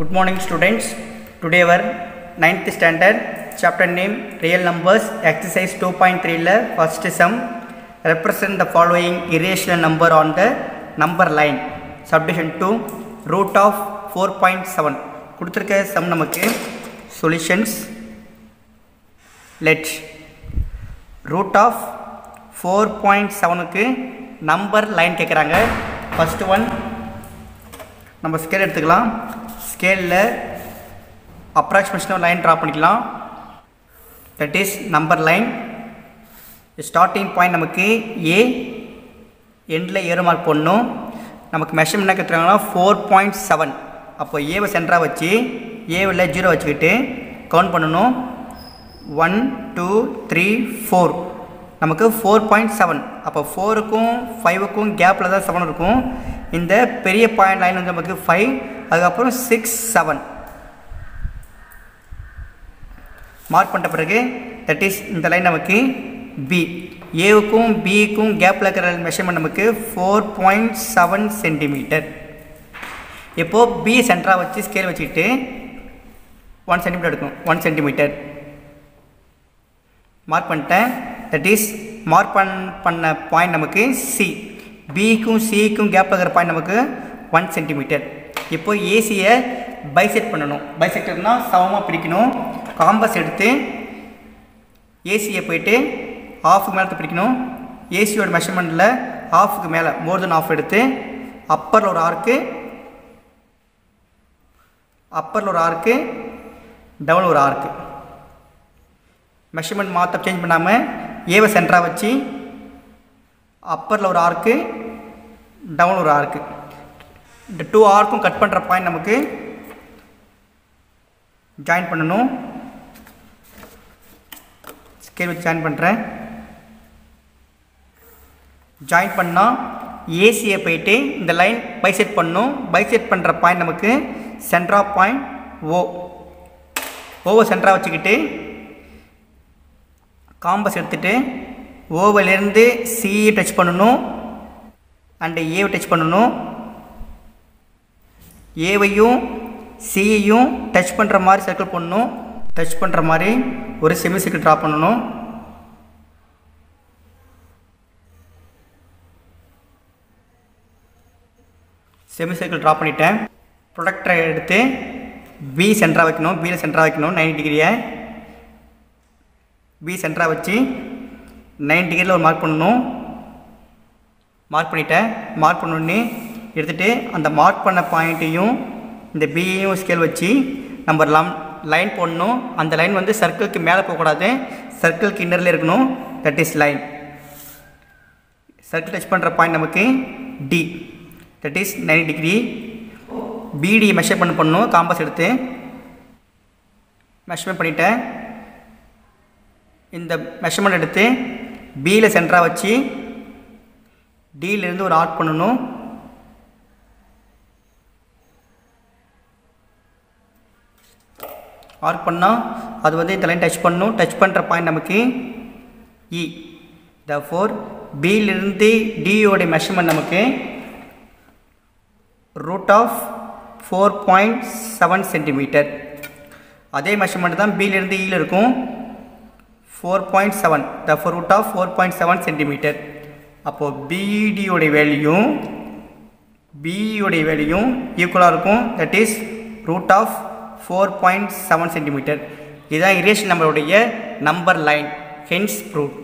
Good morning, students. Today, our ninth standard chapter name Real Numbers, exercise 2.3 la first sum represent the following irrational number on the number line. Subdivision 2 root of 4.7 கொடுத்துருக்க sum நமக்கு solutions let root of four point செவனுக்கு number line கேட்குறாங்க first one நம்ம scale எடுத்துக்கலாம் ஸ்கேலில் அப்ராக்சிமேஷனாக line draw பண்ணிக்கலாம். That is number line starting point நமக்கு ஏ எண்டில் ஏறுமால் மார்க் போடணும். நமக்கு மெஷர்மெண்ட் என்ன கேட்டுருக்காங்கன்னா ஃபோர் பாயிண்ட் செவன் அப்போ ஏவை சென்டராக வச்சு ஏவில் ஜீரோ வச்சுக்கிட்டு கவுண்ட் பண்ணணும். ஒன் டூ த்ரீ ஃபோர் நமக்கு ஃபோர் பாயிண்ட் செவன் அப்போ ஃபோருக்கும் ஃபைவுக்கும் கேப்பில் தான் செவன் இருக்கும். இந்த பெரிய பாயிண்ட் லைன் வந்து நமக்கு ஃபைவ் அதுக்கப்புறம் சிக்ஸ் செவன் மார்க் பண்ணிட்ட பிறகு தட் இஸ் இந்த லைன் நமக்கு பி ஏவுக்கும் பிக்கும் கேப்பில் இருக்கிற மெஷர்மெண்ட் நமக்கு ஃபோர் பாயிண்ட் செவன் சென்டிமீட்டர் இப்போது பி சென்டராக வச்சு ஸ்கேல் வச்சுக்கிட்டு ஒன் சென்டிமீட்டர் எடுக்கும் ஒன் சென்டிமீட்டர் மார்க் பண்ணிட்டேன். தட் இஸ் மார்க் பண் பண்ண பாயிண்ட் நமக்கு சி பிக்கும் சிக்கும் கேப் இருக்கிற பாயிண்ட் நமக்கு ஒன் சென்டிமீட்டர் இப்போ ஏசியை பைசெக்ட் பண்ணணும். பைசெக்டர்னால் சமமாக பிரிக்கணும் காம்பஸ் எடுத்து ஏசியை போயிட்டு ஆஃபுக்கு மேலே பிரிக்கணும் ஏசியோட மெஷர்மெண்ட்டில் ஆஃபுக்கு மேலே மோர் தென் ஆஃப் எடுத்து அப்பரில் ஒரு ஆர்க்கு அப்பரில் ஒரு ஆர்க்கு டவுன் ஒரு ஆர்க்கு மெஷர்மெண்ட் மாற்ற சேஞ்ச் பண்ணாமல் ஏவை சென்டராக வச்சு அப்பரில் ஒரு ஆர்க்கு டவுன் ஒரு ஆர்க்கு இந்த டூ ஆர்க்கும் கட் பண்ணுற பாயிண்ட் நமக்கு ஜாயின் பண்ணணும். ஸ்கேல் வச்சு ஜாயின் பண்ணுறேன் ஜாயின் பண்ணால் ஏசியை போயிட்டு இந்த லைன் பைசெட் பண்ணும். பைசெட் பண்ணுற பாயிண்ட் நமக்கு சென்ட்ரா பாயிண்ட் ஓ ஓவை சென்ட்ராக வச்சுக்கிட்டு காம்பஸ் எடுத்துகிட்டு ஓவிலேருந்து சிஇ டச் பண்ணணும். அண்டு ஏவை டச் பண்ணணும். ஏவையும் சியையும் டச் பண்ணுற மாதிரி சர்க்கிள் பண்ணணும் டச் பண்ணுற மாதிரி ஒரு செமி சர்க்கிள் ட்ரா பண்ணணும். செமி சர்க்கிள் ட்ரா பண்ணிட்டேன் ப்ரொடக்டரை எடுத்து பி சென்டராக வைக்கணும். பியில் சென்டராக வைக்கணும். நைன்டி டிகிரியை பி சென்டராக வச்சு நைன் டிகிரியில் ஒரு மார்க் பண்ணணும். மார்க் பண்ணிட்டேன். மார்க் பண்ணோடனே எடுத்துகிட்டு அந்த மார்க் பண்ண பாயிண்ட்டையும் இந்த பியையும் ஸ்கேல் வச்சு நம்ம லம் லைன் போடணும். அந்த லைன் வந்து சர்க்கிளுக்கு மேலே போகக்கூடாது. சர்க்கிளுக்கு இன்னரில் இருக்கணும். That is line circle touch பண்ணுற பாயிண்ட் நமக்கு D that is ninety degree B D measure பண்ண பண்ணணும். காம்பஸ் எடுத்து மெஷர்மெண்ட் பண்ணிட்டேன். இந்த மெஷர்மெண்ட் எடுத்து பியில் சென்டராக வச்சு டிலேருந்து ஒரு ஆர்ட் பண்ணணும். ஆர்க் பண்ணால் அது வந்து இந்த லைன் டச் பண்ணணும் டச் பண்ணுற பாயிண்ட் நமக்கு இ த ஃபோர் பியிலிருந்து டியோடைய மெஷர்மெண்ட் நமக்கு root of four point seven centimetre அதே மெஷர்மெண்ட் தான் பியிலிருந்து இயில் இருக்கும் four point seven the four root of four point seven centimetre அப்போது பிடியோடைய வேல்யூ பிஇயுடைய வேல்யூ ஈக்குவலாக இருக்கும். That is root of four point seven centimetre இதுதான் இரேஷன் நம்மளுடைய நம்பர் லைன் ஹென்ஸ் ப்ரூட்